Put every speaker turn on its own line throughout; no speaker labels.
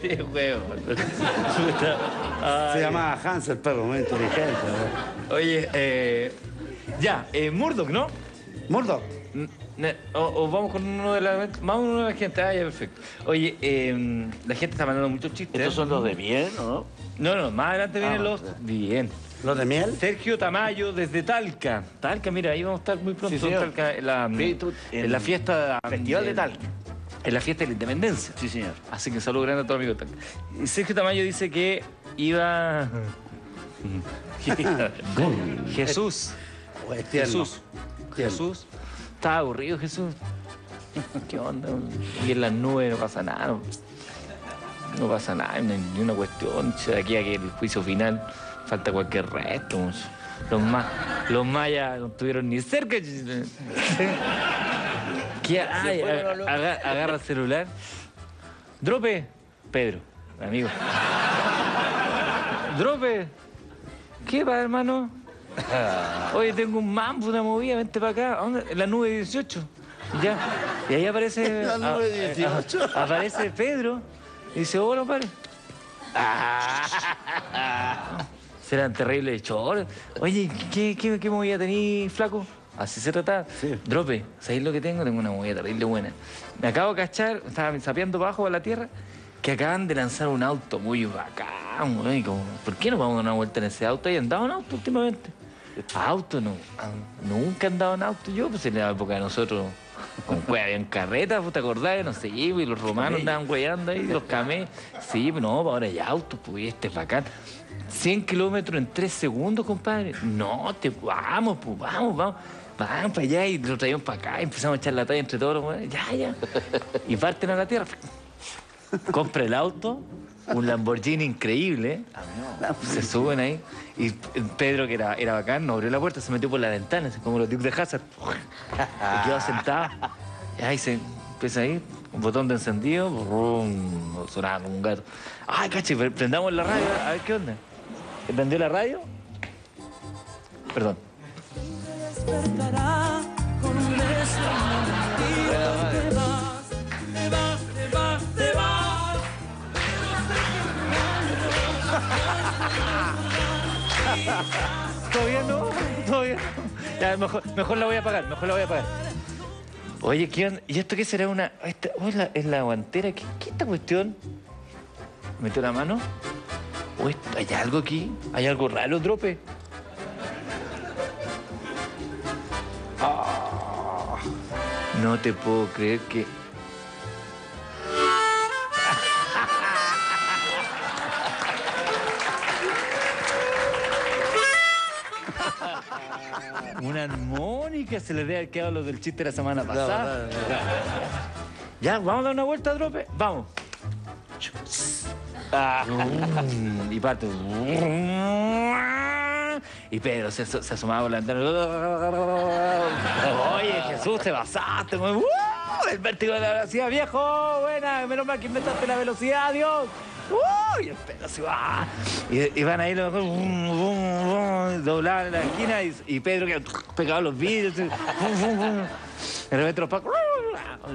Qué huevo.
Se llamaba Hans, el perro muy inteligente. ¿no?
Oye, eh, ya, eh, Murdoch, ¿no?
Murdoch.
O, o vamos con uno de la... Vamos con uno de la gente. Ah, ya, perfecto. Oye, eh, la gente está mandando muchos chistes.
Estos son los de miel, ¿no?
No, no, más adelante vienen
Ah,
los... Bien.
¿Los de miel?
Sergio Tamayo desde Talca. Talca, mira, ahí vamos a estar muy pronto
Sí, señor.
en Talca, en la,
Sí, tú-
en la fiesta...
Festival de Talca.
En la fiesta de la independencia.
Sí, señor.
Así que saludo grande a todos amigos Sergio Tamayo dice que iba... Jesús.
O es tierno.
Jesús. Jesús. Estaba aburrido Jesús. ¿Qué onda? Y en las nubes no pasa nada. No, no pasa nada, ni una cuestión. De aquí a que el juicio final falta cualquier resto. Los, más, los mayas no estuvieron ni cerca. ¿Qué hay?
fueron a lo-
Aga- agarra el celular. Drope. Pedro, amigo. Drope. ¿Qué va, hermano? Oye, tengo un mambo, una movida, vente para acá. ¿A dónde? En la nube 18. Ya. Y ahí aparece.
La nube
a-
18.
a- aparece Pedro. Y dice, hola, padre. Serán terribles chores. Oye, ¿qué, qué, qué movida tenís, flaco? Así se trata.
Sí.
Drope, ¿sabéis lo que tengo? Tengo una movida terrible buena. Me acabo de cachar, estaba sapeando bajo a la tierra, que acaban de lanzar un auto muy bacán, güey. como, ¿Por qué no vamos a dar una vuelta en ese auto? ¿Hay andado en auto últimamente? Auto, no. Nunca he andado en auto yo, pues en la época de nosotros. Con cueva, habían carretas, ¿vos ¿te acordás? No sé, y los romanos andaban hueando ahí, los camé. Sí, pues no, pues ahora hay autos, pues este es bacán. 100 kilómetros en 3 segundos, compadre. No, te vamos, pues vamos, vamos. Vamos para allá y lo traíamos para acá empezamos a echar la talla entre todos los güeyes. Ya, ya. Y parten a la tierra. Compra el auto, un Lamborghini increíble. Se suben ahí. Y Pedro, que era, era bacán, no abrió la puerta, se metió por la ventana, como los Dukes de Hazard. Y quedó sentado. Y ahí se empieza ahí, un botón de encendido, brum, sonaba como un gato. Ay, cachi, pre- prendamos la radio, a ver qué onda. ¿Se prendió la radio? Perdón.
Despertará con un mejilla. Te vas, te vas, te vas, te vas.
¿Todavía no? ¿Todavía no? Ya, mejor, mejor la voy a apagar, mejor la voy a apagar. Oye, ¿qué? ¿Y esto qué será una...? Esta, oh, es, la, es la guantera. ¿Qué, qué es esta cuestión? ¿Metió la mano? ¿O esto- ¿Hay algo aquí? ¿Hay algo raro, Drope? No te puedo creer que... Una armónica se le haber quedado los del chiste de la semana pasada. Ya, vamos a dar una vuelta, Drope. Vamos. Ah, y parte. Y Pedro se, se asomaba por la ventana. Oye, Jesús, te basaste. ¡Uh! El vértigo de la velocidad, viejo. Buena, menos mal que inventaste la velocidad, Dios. ¡Uh! Y el Pedro se va. Y, y van ahí los doblaban en la esquina y, y Pedro que pegaba los vidrios. así, De repente los pacos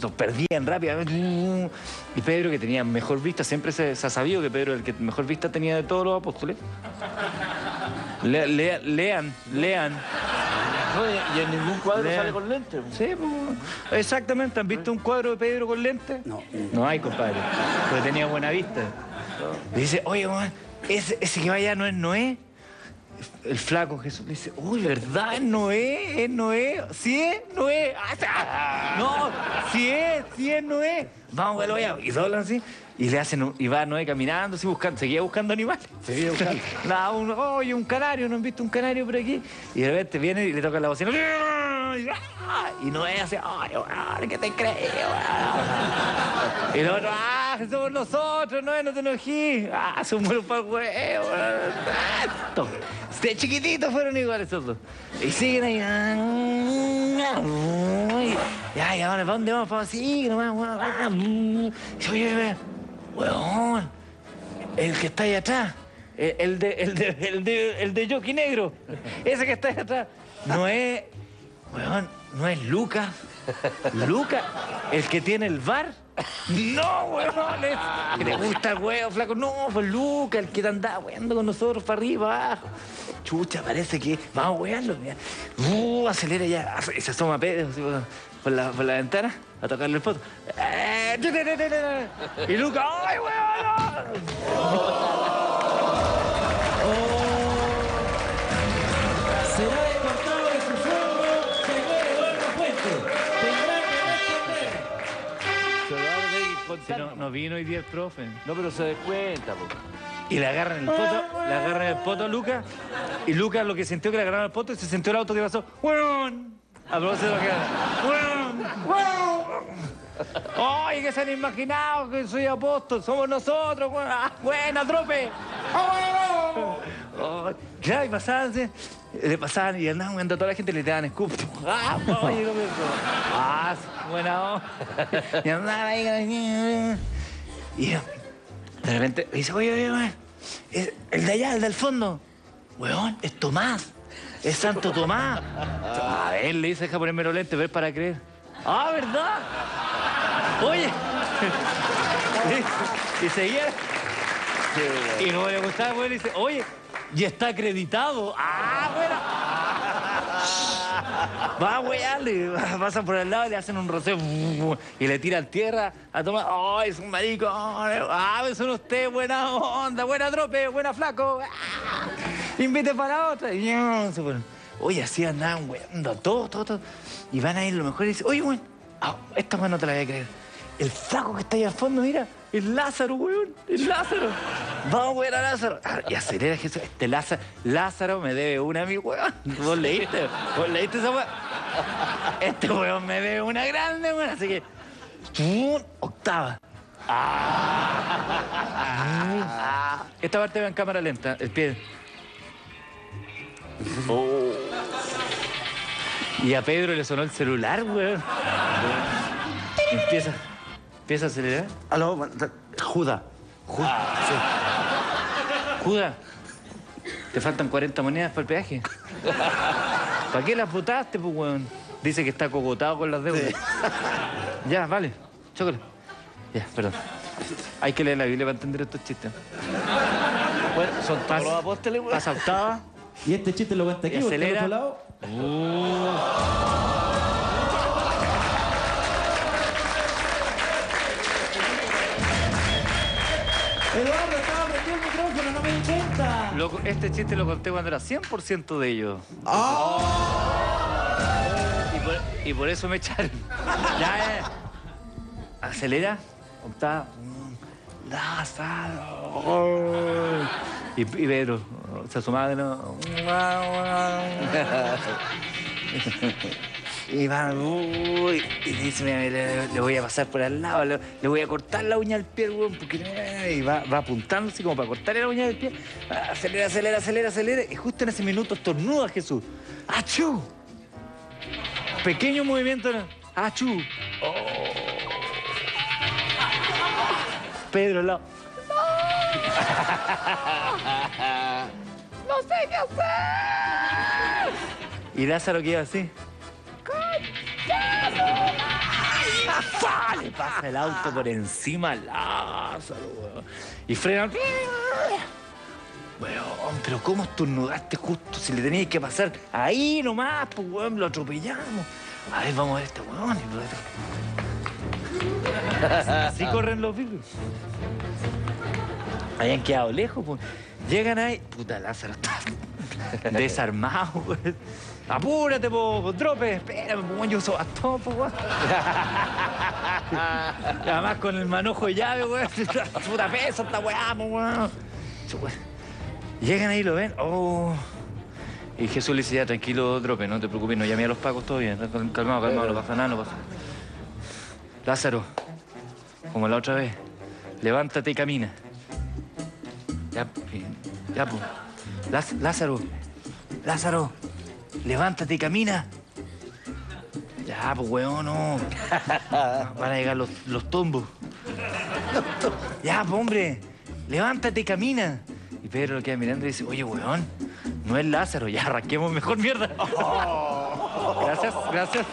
los perdían rápidamente. Y Pedro, que tenía mejor vista, siempre se, se ha sabido que Pedro el que mejor vista tenía de todos los apóstoles. Le- lea- lean, lean.
No, y, en ningún cuadro sale con lentes.
Sí, pues, exactamente. ¿Han visto un cuadro de Pedro con lentes?
No.
No hay, compadre. Porque tenía buena vista. Dice, oye, man, ese, ese que va allá no es Noé. El flaco Jesús le dice, uy, ¿verdad? ¿Es Noé? ¿Es Noé? ¿Sí es Noé? Ah, ah, No, sí es, sí es Noé. Vamos, que lo vaya. Y doblan así. Y le hacen, un- y va Noé caminando, así buscando, seguía buscando animales.
Seguía buscando.
Nada, un, oye, un canario, ¿no han visto un canario por aquí? Y de repente viene y le toca la bocina. Y Noé hace, ay, weón, ¿qué te crees, weón? Y el otro, ah, somos nosotros, Noé, no te enojí. Ah, somos un par huevos. De chiquititos fueron iguales esos dos. Y siguen ahí. Ya, y ahora, ¿para dónde vamos? Para sí, nomás, weón. El que está ahí atrás. El el de, el de, el de, el de Jockey Negro. Ese que está ahí atrás. No es. Weón, no es Lucas. Lucas, el que tiene el bar. No, weón. es- ¿Que te gusta el huevo, flaco? No, pues Lucas, el que te andaba weando con nosotros para arriba, abajo. Chucha, parece que vamos a wearlo. Uh, acelera ya. Se asoma Pedro así, por, la, por la ventana a tocarle el foto. Eh. Y Lucas, ¡ay, weón! no!
Será descartado de su sueldo, señor Eduardo Fuente. Tendrá que.
Si no, no vino hoy día el profe.
No, pero se descuenta, po.
Y le agarran el poto, le agarran el poto a Lucas. Y Lucas lo que sintió que le agarraron el poto y se sintió el auto que pasó. ¡Weón! Propósito de lo que. ¡Ay, que se han imaginado que soy apóstol! ¡Somos nosotros! ¡Ah, ¡Buena, trope! Ay, Claro, y pasaban, así, le pasaban y andaban cuando toda la gente le daban scoop. ¡Ah, oye, lo! ¡Ah, buena onda! Y andaban ahí. Y de repente dice, oye, oye, oye, el de allá, el del fondo. Weón, es Tomás. Es Santo Tomás. A ver, le dice, deja ponerme los lentes, ver para creer. Ah, ¿verdad? Oye. y seguía. Y como le gustaba, weón, dice, oye, y está acreditado. Ah, bueno. Va a wearle, pasan por al lado le hacen un roceo y le tiran tierra a tomar. ¡Ay, es un marico! ¡Ah, son usted! ¡Buena onda! ¡Buena trope! ¡Buena flaco! ¡Ah! ¡Invite para otra! Y ponen. Oye, así andaban weando, todo, todo, todo. Y van a ir lo mejor y dicen, oye, weón, ah, esta weón no te la voy a creer. El flaco que está ahí al fondo, mira, el Lázaro, weón, el Lázaro. Vamos a a Lázaro. Ah, Y acelera Jesús. Este Lázaro, Lázaro me debe una a mi weón. ¿Vos leíste? ¿Vos leíste esa weón? Este weón me debe una grande, weón. Así que, octava. Ah. Esta parte va en cámara lenta, el pie. Y a Pedro le sonó el celular, weón. Empieza, empieza a acelerar.
Aló, bueno, Judas. Judas.
Judas, te faltan 40 monedas para el peaje. ¿Para qué las botaste, pues, weón? Dice que está cogotado con las deudas. Ya, vale, chócala. Ya, perdón. Hay que leer la Biblia para entender estos chistes.
Bueno, son todos los apóstoles, weón.
Pasa octava.
Y este chiste lo cuenta aquí, porque al
acelera.
otro lado. Eduardo, estaba prendido el micrófono, no me di cuenta.
Lo- este chiste lo conté cuando era 100% de ellos. Y, por, y por eso me echaron. ya, eh. Acelera. Octava. Mm, Lázaro. Y, y Pedro se asomaba de nuevo. Y va, uy, y dice, mira, mira, le, le voy a pasar por al lado, le, le voy a cortar la uña del pie, weón, porque no- y va, va apuntando así como para cortarle la uña del pie. Ah, Acelera, acelera, acelera, acelera. Y justo en ese minuto estornuda Jesús. ¡Achú! Pequeño movimiento. ¡Achú! Oh. Pedro al lado. ¡No! ¡No sé qué hacer! Y Lázaro queda así. ¡Fa! Le pasa el auto por encima a Lázaro, weón. Y frenan. Weón, pero ¿cómo estornudaste justo si le tenías que pasar ahí nomás? Pues weón, lo atropellamos. A ver, vamos a ver este weón. Así corren los virus. Habían quedado lejos, pues. Llegan ahí. Puta, Lázaro está desarmado, weón. Apúrate, po, trope, espérame, po, yo uso bastón, po, weón. Además con el manojo de llave, weón. Puta peso esta weá, po, weón. Llegan ahí y lo ven. Oh. Y Jesús le dice, ya, tranquilo, trope, no te preocupes, no llamé a los pacos, todo bien. Calmado, calmado, no pasa nada, no pasa nada. Lázaro, como la otra vez, levántate y camina. Ya, eh, ya, pues. Lázaro, Lázaro, levántate y camina. Ya, pues, weón, no. Van a llegar los, los tombos. Ya, pues, hombre, levántate y camina. Y Pedro lo queda mirando y dice, oye, weón, no es Lázaro, ya arranquemos mejor mierda. Gracias, gracias.